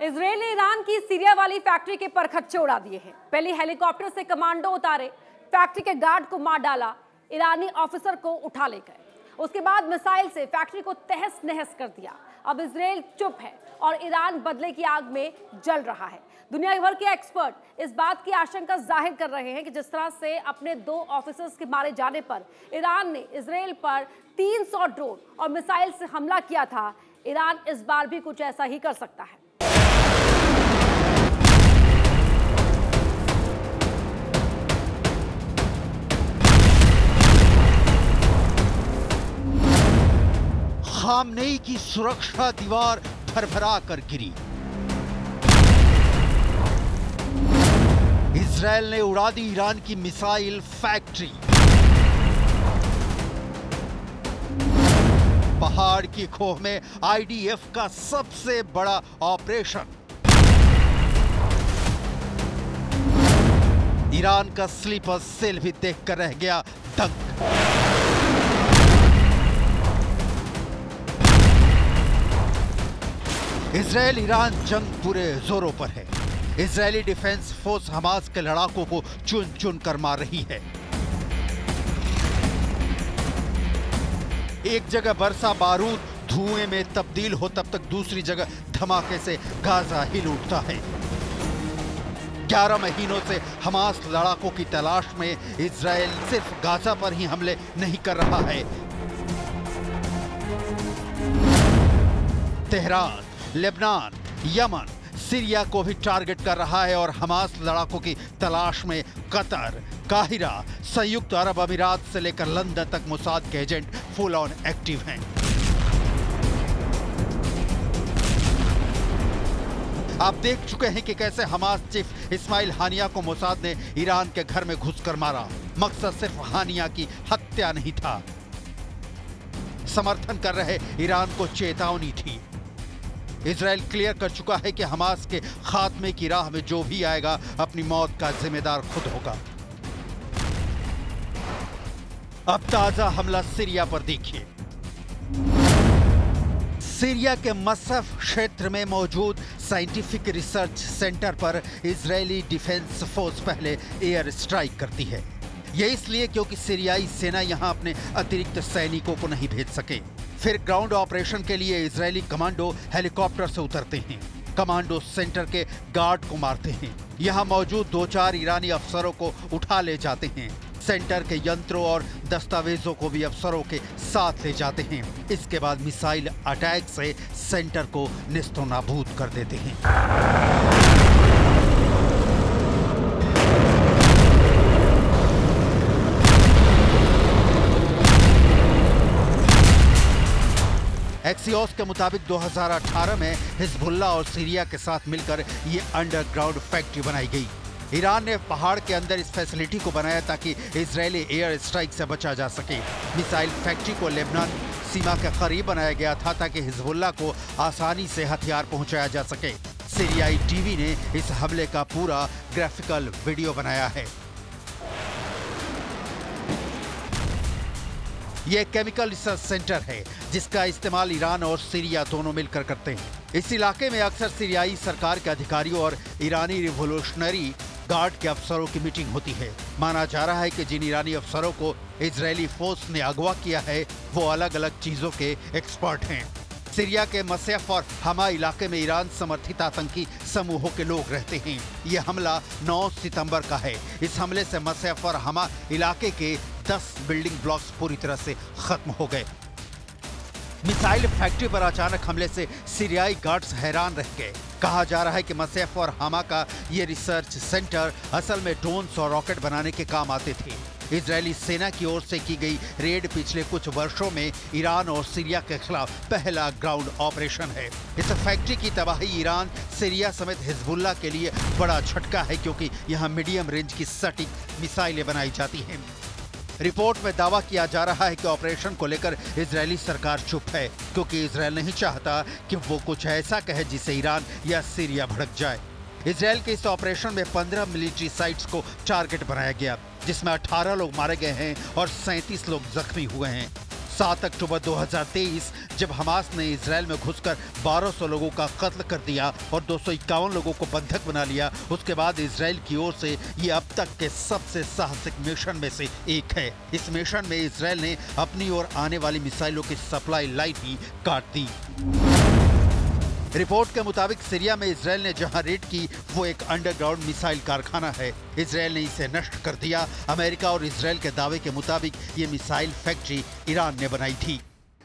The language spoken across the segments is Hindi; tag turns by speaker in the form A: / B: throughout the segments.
A: इसराइल ने ईरान की सीरिया वाली फैक्ट्री के परखच्चे उड़ा दिए हैं। पहले हेलीकॉप्टर से कमांडो उतारे, फैक्ट्री के गार्ड को मार डाला, ईरानी ऑफिसर को उठा ले गए उसके बाद मिसाइल से फैक्ट्री को तहस नहस कर दिया। अब इसराइल चुप है और ईरान बदले की आग में जल रहा है। दुनिया भर के एक्सपर्ट इस बात की आशंका ज़ाहिर कर रहे हैं कि जिस तरह से अपने दो ऑफिसर्स के मारे जाने पर ईरान ने इसराइल पर 300 ड्रोन और मिसाइल से हमला किया था, ईरान इस बार भी कुछ ऐसा ही कर सकता है।
B: खामनेई की सुरक्षा दीवार भरभरा कर गिरी। इसराइल ने उड़ा दी ईरान की मिसाइल फैक्ट्री। पहाड़ की खोह में आईडीएफ का सबसे बड़ा ऑपरेशन। ईरान का स्लीपर सेल भी देखकर रह गया दंग। इसराइल ईरान जंग पूरे जोरों पर है। इसराइली डिफेंस फोर्स हमास के लड़ाकों को चुन चुन कर मार रही है। एक जगह बरसा बारूद, धुएँ में तब्दील हो तब तक दूसरी जगह धमाके से गाजा हिल उठता है। ग्यारह महीनों से हमास लड़ाकों की तलाश में इसराइल सिर्फ़ गाजा पर ही हमले नहीं कर रहा है। तेहरान लेबनान, यमन, सीरिया को भी टारगेट कर रहा है और हमास लड़ाकों की तलाश में कतर, काहिरा, संयुक्त अरब अमीरात से लेकर लंदन तक मुसाद के एजेंट फुल ऑन एक्टिव हैं। आप देख चुके हैं कि कैसे हमास चीफ इस्माइल हानिया को मोसाद ने ईरान के घर में घुसकर मारा। मकसद सिर्फ़ हानिया की हत्या नहीं था। समर्थन कर रहे ईरान को चेतावनी थी। इसराइल क्लियर कर चुका है कि हमास के खात्मे की राह में जो भी आएगा, अपनी मौत का जिम्मेदार खुद होगा। अब ताज़ा हमला सीरिया पर देखिए। सीरिया के मसफ क्षेत्र में मौजूद साइंटिफिक रिसर्च सेंटर पर इजरायली डिफेंस फोर्स पहले एयर स्ट्राइक करती है। यह इसलिए क्योंकि सीरियाई सेना यहाँ अपने अतिरिक्त सैनिकों को नहीं भेज सके। फिर ग्राउंड ऑपरेशन के लिए इजरायली कमांडो हेलीकॉप्टर से उतरते हैं। कमांडो सेंटर के गार्ड को मारते हैं। यहाँ मौजूद दो चार ईरानी अफसरों को उठा ले जाते हैं। सेंटर के यंत्रों और दस्तावेजों को भी अफसरों के साथ ले जाते हैं। इसके बाद मिसाइल अटैक से सेंटर को निस्तो नाबूद कर देते हैं। एक्सियोस के मुताबिक 2018 में हिजबुल्ला और सीरिया के साथ मिलकर ये अंडरग्राउंड फैक्ट्री बनाई गई। ईरान ने पहाड़ के अंदर इस फैसिलिटी को बनाया ताकि इजरायली एयर स्ट्राइक से बचा जा सके। मिसाइल फैक्ट्री को लेबनान सीमा के करीब बनाया गया था ताकि हिजबुल्ला को आसानी से हथियार पहुँचाया जा सके। सीरियाई टीवी ने इस हमले का पूरा ग्राफिकल वीडियो बनाया है। यह केमिकल रिसर्च सेंटर है, जिसका इस्तेमाल ईरान और सीरिया दोनों मिलकर करते हैं। इस इलाके में अक्सर सीरियाई सरकार के अधिकारियों और ईरानी रिवोल्यूशनरी गार्ड के अफसरों की मीटिंग होती है। माना जा रहा है कि जिन ईरानी अफसरों को इजरायली फोर्स ने अगवा किया है, वो अलग अलग चीज़ों के एक्सपर्ट हैं। सीरिया के मसैफ और हमा इलाके में ईरान समर्थित आतंकी समूहों के लोग रहते हैं। ये हमला 9 सितंबर का है। इस हमले से मसैफ और हमा इलाके के 10 बिल्डिंग ब्लॉक्स पूरी तरह से खत्म हो गए। मिसाइल फैक्ट्री पर अचानक हमले से सीरियाई गार्ड्स हैरान रह गए। कहा जा रहा है कि मसैफ और हमा का ये रिसर्च सेंटर असल में ड्रोन्स और रॉकेट बनाने के काम आते थे। इजरायली सेना की ओर से की गई रेड पिछले कुछ वर्षों में ईरान और सीरिया के खिलाफ पहला ग्राउंड ऑपरेशन है। इस फैक्ट्री की तबाही ईरान, सीरिया समेत हिजबुल्ला के लिए बड़ा झटका है क्योंकि यहाँ मीडियम रेंज की सटीक मिसाइलें बनाई जाती हैं। रिपोर्ट में दावा किया जा रहा है कि ऑपरेशन को लेकर इजरायली सरकार चुप है, क्योंकि इसराइल नहीं चाहता कि वो कुछ ऐसा कहे जिसे ईरान या सीरिया भड़क जाए। इसराइल के इस ऑपरेशन में 15 मिलिट्री साइट को टारगेट बनाया गया, जिसमें 18 लोग मारे गए हैं और 37 लोग जख्मी हुए हैं। 7 अक्टूबर 2023 जब हमास ने इसराइल में घुसकर 1200 लोगों का कत्ल कर दिया और दो सौ इक्यावन लोगों को बंधक बना लिया, उसके बाद इसराइल की ओर से ये अब तक के सबसे साहसिक मिशन में से एक है। इस मिशन में इसराइल ने अपनी ओर आने वाली मिसाइलों की सप्लाई लाइन भी काट दी। रिपोर्ट के मुताबिक सीरिया में इसराइल ने जहां रेड की वो एक अंडरग्राउंड मिसाइल कारखाना है इसराइल ने इसे नष्ट कर दिया अमेरिका और इसराइल के दावे के मुताबिक ये मिसाइल फैक्ट्री ईरान ने बनाई थी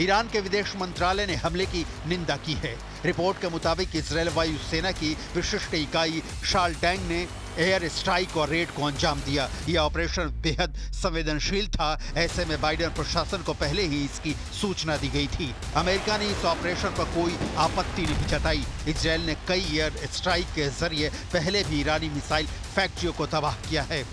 B: ईरान के विदेश मंत्रालय ने हमले की निंदा की है। रिपोर्ट के मुताबिक इसराइल वायुसेना की विशिष्ट इकाई शाल डैंग ने एयर स्ट्राइक और रेड को अंजाम दिया। यह ऑपरेशन बेहद संवेदनशील था। ऐसे में बाइडेन प्रशासन को पहले ही इसकी सूचना दी गई थी। अमेरिका ने इस ऑपरेशन पर कोई आपत्ति नहीं जताई। इसराइल ने कई एयर स्ट्राइक के ज़रिए पहले भी ईरानी मिसाइल फैक्ट्रियों को तबाह किया है।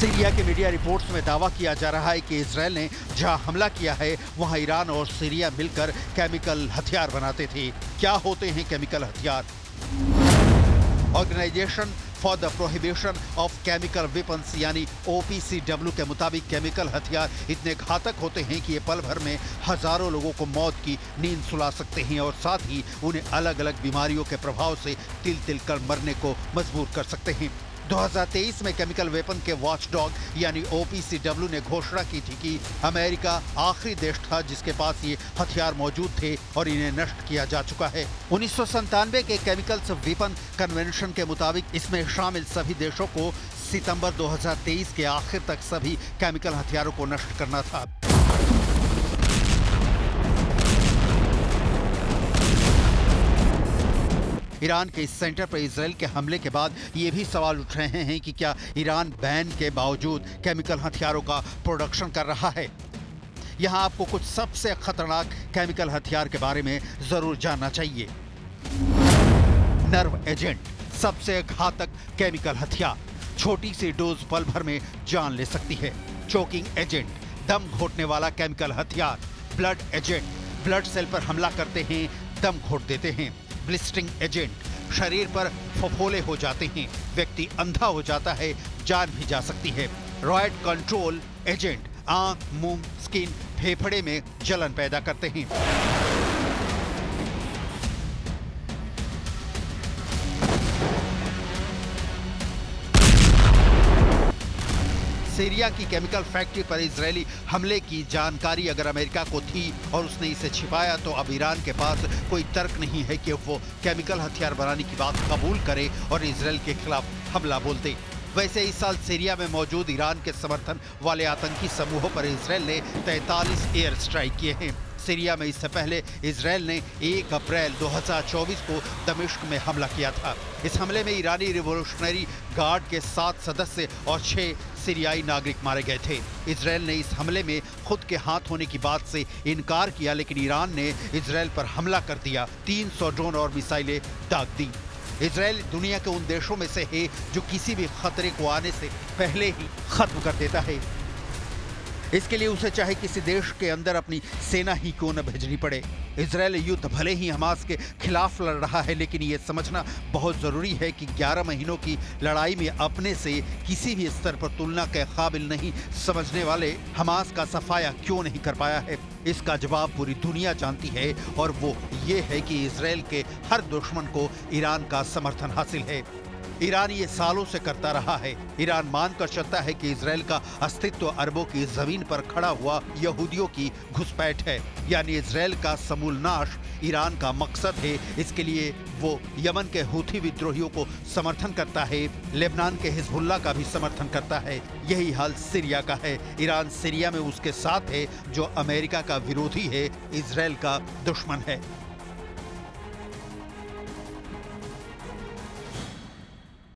B: सीरिया के मीडिया रिपोर्ट्स में दावा किया जा रहा है कि इसराइल ने जहाँ हमला किया है, वहाँ ईरान और सीरिया मिलकर केमिकल हथियार बनाते थे। क्या होते हैं केमिकल हथियार? Organisation for the prohibition of chemical weapons यानी ओपीसीडब्ल्यू के मुताबिक केमिकल हथियार इतने घातक होते हैं कि ये पल भर में हज़ारों लोगों को मौत की नींद सुला सकते हैं और साथ ही उन्हें अलग अलग बीमारियों के प्रभाव से तिल तिल कर मरने को मजबूर कर सकते हैं। 2023 में केमिकल वेपन के वॉचडॉग यानी ओपीसीडब्ल्यू ने घोषणा की थी कि अमेरिका आखिरी देश था जिसके पास ये हथियार मौजूद थे और इन्हें नष्ट किया जा चुका है। उन्नीस के केमिकल्स वेपन कन्वेंशन के मुताबिक इसमें शामिल सभी देशों को सितंबर 2023 के आखिर तक सभी केमिकल हथियारों को नष्ट करना था। ईरान के इस सेंटर पर इसराइल के हमले के बाद ये भी सवाल उठ रहे हैं कि क्या ईरान बैन के बावजूद केमिकल हथियारों का प्रोडक्शन कर रहा है? यहाँ आपको कुछ सबसे खतरनाक केमिकल हथियार के बारे में ज़रूर जानना चाहिए। नर्व एजेंट, सबसे घातक केमिकल हथियार, छोटी सी डोज पल भर में जान ले सकती है। चोकिंग एजेंट, दम घोटने वाला केमिकल हथियार, ब्लड एजेंट, ब्लड सेल पर हमला करते हैं, दम घोट देते हैं। ब्लिस्टिंग एजेंट शरीर पर फफोले हो जाते हैं, व्यक्ति अंधा हो जाता है, जान भी जा सकती है। रॉयड कंट्रोल एजेंट आँख, मुँह स्किन फेफड़े में जलन पैदा करते हैं। सीरिया की केमिकल फैक्ट्री पर इसराइली हमले की जानकारी अगर अमेरिका को थी और उसने इसे छिपाया तो अब ईरान के पास कोई तर्क नहीं है कि वो केमिकल हथियार बनाने की बात कबूल करे और इसराइल के खिलाफ हमला बोल दे वैसे इस साल सीरिया में मौजूद ईरान के समर्थन वाले आतंकी समूहों पर इसराइल ने 43 एयर स्ट्राइक किए हैं। सीरिया में इससे पहले इसराइल ने 1 अप्रैल 2024 को दमिश्क में हमला किया था। इस हमले में ईरानी रिवोल्यूशनरी गार्ड के सात सदस्य और छह सीरियाई नागरिक मारे गए थे। इसराइल ने इस हमले में खुद के हाथ होने की बात से इनकार किया, लेकिन ईरान ने इसराइल पर हमला कर दिया। 300 ड्रोन और मिसाइलें दाग दी। इसराइल दुनिया के उन देशों में से है जो किसी भी खतरे को आने से पहले ही खत्म कर देता है। इसके लिए उसे चाहे किसी देश के अंदर अपनी सेना ही क्यों न भेजनी पड़े। इसराइल युद्ध भले ही हमास के खिलाफ लड़ रहा है, लेकिन ये समझना बहुत ज़रूरी है कि 11 महीनों की लड़ाई में अपने से किसी भी स्तर पर तुलना के काबिल नहीं समझने वाले हमास का सफाया क्यों नहीं कर पाया है? इसका जवाब पूरी दुनिया जानती है और वो ये है कि इसराइल के हर दुश्मन को ईरान का समर्थन हासिल है। ईरान ये सालों से करता रहा है। ईरान मानकर चलता है कि इसराइल का अस्तित्व अरबों की ज़मीन पर खड़ा हुआ यहूदियों की घुसपैठ है। यानी इसराइल का समूल नाश ईरान का मकसद है। इसके लिए वो यमन के हूथी विद्रोहियों को समर्थन करता है। लेबनान के हिजबुल्ला का भी समर्थन करता है। यही हाल सीरिया का है। ईरान सीरिया में उसके साथ है, जो अमेरिका का विरोधी है। इसराइल का दुश्मन है।